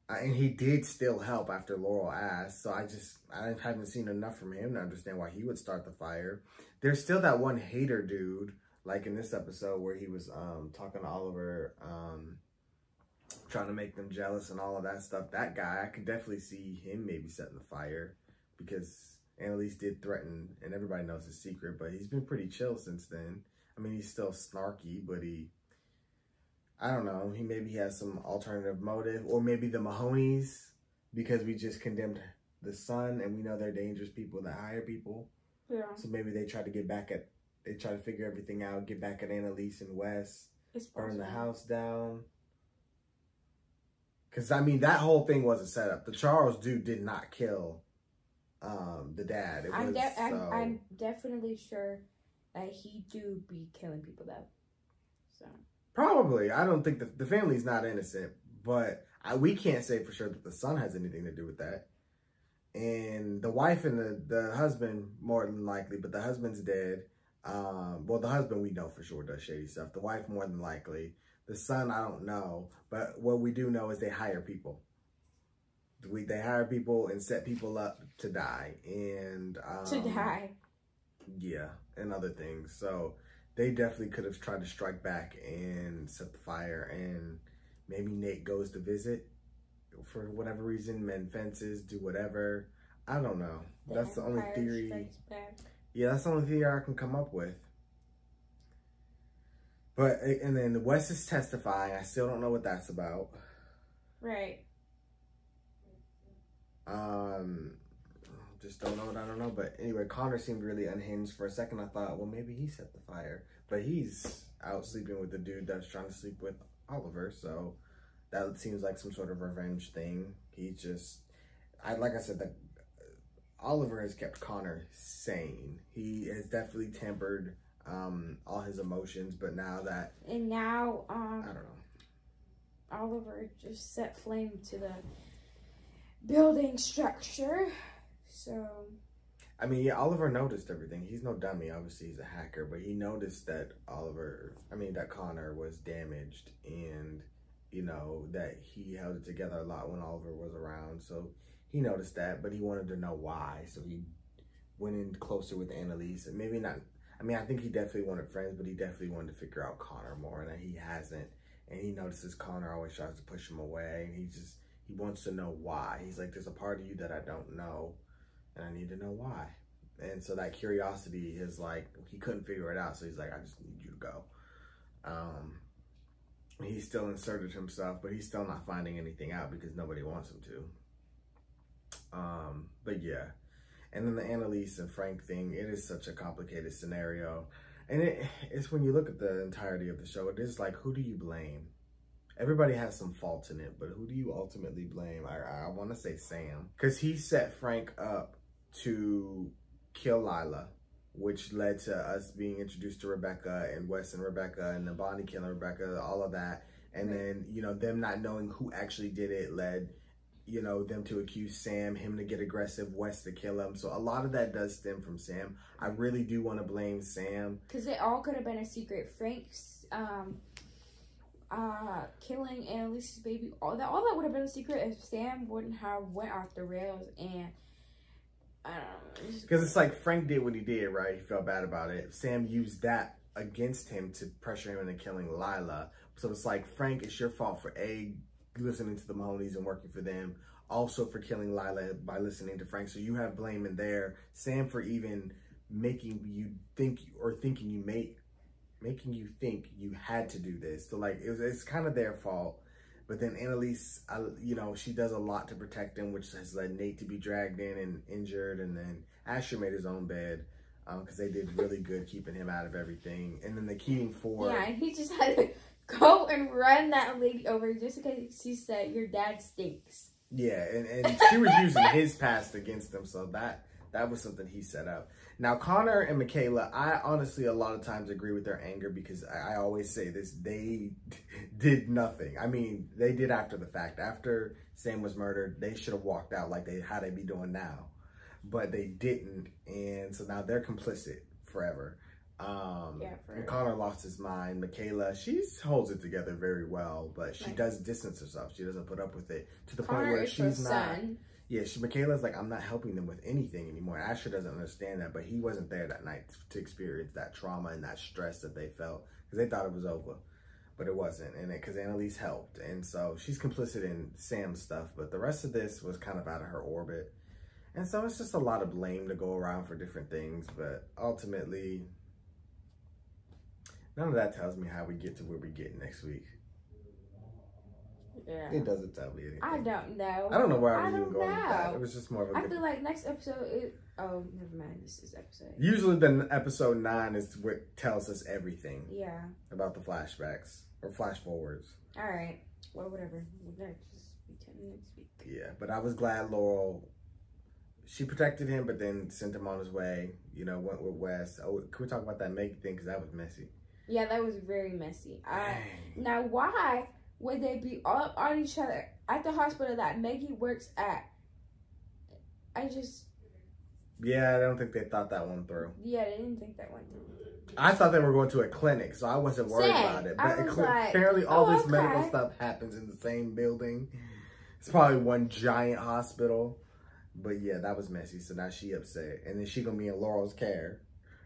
Speaker 1: And he did still help after Laurel asked. So I just, I haven't seen enough from him to understand why he would start the fire. There's still that one hater dude, like in this episode where he was um, talking to Oliver, um, trying to make them jealous and all of that stuff. That guy, I could definitely see him maybe setting the fire because Annalise did threaten, and everybody knows his secret, but he's been pretty chill since then. I mean, he's still snarky, but he, I don't know, he maybe he has some alternative motive, or maybe the Mahoneys, because we just condemned the son, and we know they're dangerous people that hire people.
Speaker 2: Yeah.
Speaker 1: So maybe they try to get back at, they try to figure everything out, get back at Annalise and Wes, burn the house down. Because, I mean, that whole thing was a setup. The Charles dude did not kill um, the dad. It
Speaker 2: I'm,
Speaker 1: was,
Speaker 2: de- I'm, I'm definitely sure that he do be killing people though. So
Speaker 1: Probably. I don't think the, the family's not innocent, but I, we can't say for sure that the son has anything to do with that. And the wife and the, the husband, more than likely, but the husband's dead. Um, well, the husband we know for sure does shady stuff. The wife, more than likely. The son, I don't know. But what we do know is they hire people. We, they hire people and set people up to die. And um,
Speaker 2: to die.
Speaker 1: yeah, and other things. So they definitely could have tried to strike back and set the fire. And maybe Nate goes to visit for whatever reason, mend fences, do whatever. I don't know. That's the only theory. Yeah, that's the only theory I can come up with. But and then the Wes is testifying. I still don't know what that's about.
Speaker 2: Right.
Speaker 1: Um, just don't know what I don't know. But anyway, Connor seemed really unhinged for a second. I thought, well, maybe he set the fire, but he's out sleeping with the dude that's trying to sleep with Oliver. So that seems like some sort of revenge thing. He just, I like I said that Oliver has kept Connor sane. He has definitely tempered um all his emotions, but now that
Speaker 2: And now, um,
Speaker 1: I don't know.
Speaker 2: Oliver just set flame to the building structure. So
Speaker 1: I mean, yeah, Oliver noticed everything. He's no dummy. Obviously, he's a hacker, but he noticed that Oliver, I mean, that Connor was damaged and, you know, that he held it together a lot when Oliver was around. So he noticed that, but he wanted to know why. So he went in closer with Annalise. And maybe not, I mean, I think he definitely wanted friends, but he definitely wanted to figure out Connor more and that he hasn't. And he notices Connor always tries to push him away. And he just, he wants to know why. He's like, there's a part of you that I don't know and I need to know why. And so that curiosity is like, he couldn't figure it out. So he's like, I just need you to go. Um, he's still inserted himself, but he's still not finding anything out because nobody wants him to. Um, but yeah. And then the Annalise and Frank thing, it is such a complicated scenario. And it, it's when you look at the entirety of the show, it is like, who do you blame? Everybody has some fault in it, but who do you ultimately blame? I, I want to say Sam. Because he set Frank up to kill Lila, which led to us being introduced to Rebecca and Wes and Rebecca and the Bonnie killing Rebecca, all of that. And then, you know, them not knowing who actually did it led, you know, them to accuse Sam, him to get aggressive, Wes to kill him. So a lot of that does stem from Sam. I really do want to blame Sam.
Speaker 2: Because it all could have been a secret. Frank's um, uh, killing Annalise's baby, all that, all that would have been a secret if Sam wouldn't have went off the rails and I don't know.
Speaker 1: Because it's like Frank did what he did, right? He felt bad about it. Sam used that against him to pressure him into killing Lila. So it's like, Frank, it's your fault for A, listening to the Mahoneys and working for them. Also for killing Lila by listening to Frank. So you have blame in there. Sam for even making you think or thinking you may making you think you had to do this. So like it was it's kind of their fault. But then Annalise, I, you know, she does a lot to protect him, which has led Nate to be dragged in and injured. And then Asher made his own bed because um, they did really good keeping him out of everything. And then the Keating Four.
Speaker 2: Yeah, he just had to go and run that lady over just because she said your dad stinks.
Speaker 1: Yeah, and, and she was using his past against him, so that that was something he set up. Now, Connor and Michaela, I honestly a lot of times agree with their anger because I, I always say this, they did nothing. I mean, they did after the fact. After Sam was murdered, they should have walked out like they how they be doing now. But they didn't, and so now they're complicit forever. Um,
Speaker 2: yeah,
Speaker 1: and Connor lost his mind. Michaela, she holds it together very well, but she right. does distance herself. She doesn't put up with it to the
Speaker 2: Connor
Speaker 1: point where she's not.
Speaker 2: Son
Speaker 1: yeah, she, Michaela's like, I'm not helping them with anything anymore. Asher doesn't understand that, but he wasn't there that night to experience that trauma and that stress that they felt because they thought it was over, but it wasn't. And because Annalise helped, and so she's complicit in Sam's stuff, but the rest of this was kind of out of her orbit. And so it's just a lot of blame to go around for different things, but ultimately, none of that tells me how we get to where we get next week.
Speaker 2: Yeah.
Speaker 1: It doesn't tell me anything.
Speaker 2: I don't know.
Speaker 1: I don't know where I was
Speaker 2: I
Speaker 1: even going with that. It was just more of a.
Speaker 2: I feel like next episode. Is, oh, never mind. This is episode.
Speaker 1: Usually, the episode nine is what tells us everything.
Speaker 2: Yeah.
Speaker 1: About the flashbacks or flash forwards.
Speaker 2: All right. Well, whatever. We're just be ten next week.
Speaker 1: Yeah, but I was glad Laurel. She protected him, but then sent him on his way. You know, went with Wes. Oh, can we talk about that Meg thing? Because that was messy.
Speaker 2: Yeah, that was very messy. I now why would they be all up on each other at the hospital that Maggie works at? I just.
Speaker 1: Yeah, I don't think they thought that one through.
Speaker 2: Yeah, they didn't think that one through.
Speaker 1: I thought they were going to a clinic, so I wasn't worried
Speaker 2: Same.
Speaker 1: about it. But
Speaker 2: like,
Speaker 1: apparently, all
Speaker 2: oh,
Speaker 1: this medical stuff happens in the same building. It's probably one giant hospital. But yeah, that was messy. So now she upset, and then she gonna be in Laurel's care,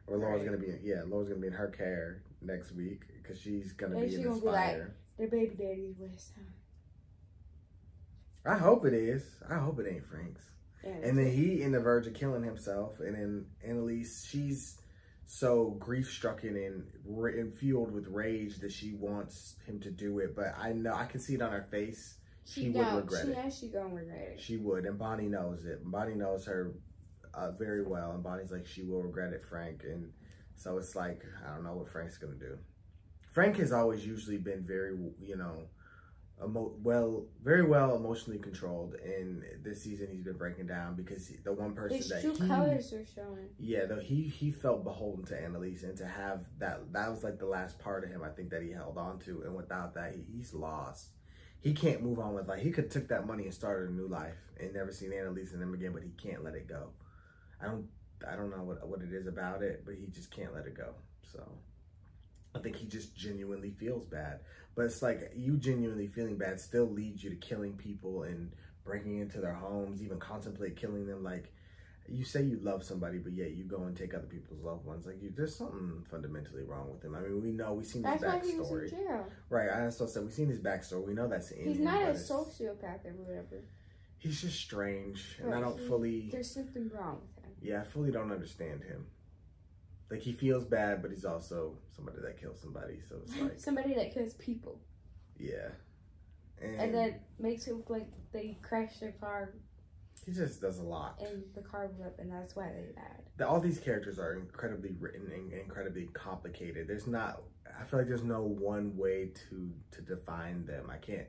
Speaker 1: or Laurel's
Speaker 2: Right.
Speaker 1: gonna be in, yeah, Laurel's gonna be in her care next week because she's gonna
Speaker 2: And
Speaker 1: be
Speaker 2: she
Speaker 1: in
Speaker 2: gonna be like. Their baby daddy's Wes.
Speaker 1: I hope it is. I hope it ain't Frank's.
Speaker 2: Yeah,
Speaker 1: and then he in the verge of killing himself, and then Annalise, she's so grief stricken and, and fueled with rage that she wants him to do it. But I know I can see it on her face. She, would regret
Speaker 2: she,
Speaker 1: it.
Speaker 2: Yeah, she gonna regret it.
Speaker 1: She would, and Bonnie knows it. Bonnie knows her uh, very well, and Bonnie's like, she will regret it, Frank. And so it's like, I don't know what Frank's gonna do. Frank has always usually been very, you know, emo- well, very well emotionally controlled. And this season he's been breaking down because he- the one person
Speaker 2: His
Speaker 1: that
Speaker 2: true
Speaker 1: he,
Speaker 2: colors are showing.
Speaker 1: yeah, though he he felt beholden to Annalise, and to have that that was like the last part of him I think that he held on to, and without that he, he's lost. He can't move on with like he could took that money and started a new life and never seen Annalise and them again, but he can't let it go. I don't I don't know what what it is about it, but he just can't let it go. So I think he just genuinely feels bad. But it's like you genuinely feeling bad still leads you to killing people and breaking into their homes, even contemplate killing them. Like you say you love somebody, but yet you go and take other people's loved ones. Like you, there's something fundamentally wrong with him. I mean, we know we've seen his
Speaker 2: That's why he was in
Speaker 1: backstory,
Speaker 2: jail.
Speaker 1: right? I also said we've seen his backstory. We know that's in
Speaker 2: He's
Speaker 1: him,
Speaker 2: not a sociopath or whatever.
Speaker 1: He's just strange, and I don't
Speaker 2: he-
Speaker 1: fully.
Speaker 2: There's something wrong with him.
Speaker 1: Yeah, I fully don't understand him. Like he feels bad, but he's also somebody that kills somebody. So it's like
Speaker 2: Somebody that kills people.
Speaker 1: yeah, and,
Speaker 2: And then makes it look like they crashed their car
Speaker 1: he just does a lot.
Speaker 2: and the car blew up and that's why they died.
Speaker 1: The- all these characters are incredibly written and incredibly complicated. There's not. I feel like there's no one way to to define them. I can't.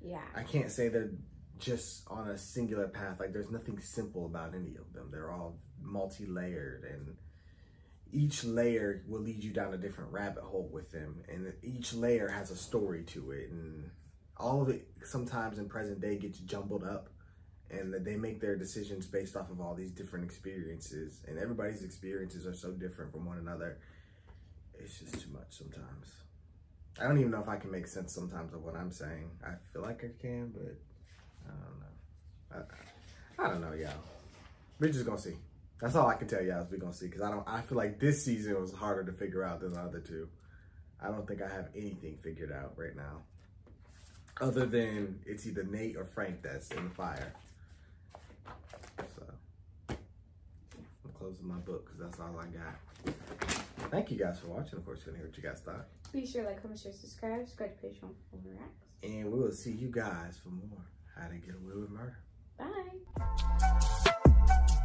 Speaker 2: Yeah.
Speaker 1: I can't say they're just on a singular path. Like there's nothing simple about any of them. They're all multi-layered and each layer will lead you down a different rabbit hole with them and each layer has a story to it and all of it sometimes in present day gets jumbled up and that they make their decisions based off of all these different experiences and everybody's experiences are so different from one another. It's just too much sometimes. I don't even know if i can make sense sometimes of what i'm saying. I feel like i can but i don't know. I, I don't know y'all. We're just gonna see that's all i can tell y'all we're gonna see because i don't i feel like this season was harder to figure out than the other two i don't think i have anything figured out right now other than it's either nate or frank that's in the fire so I'm closing my book because that's all I got. Thank you guys for watching. Of course, you want to hear what you guys thought.
Speaker 2: Be sure to like, comment, share, subscribe, subscribe to Patreon for more reacts.
Speaker 1: And we will see you guys for more How to Get Away with Murder.
Speaker 2: Bye.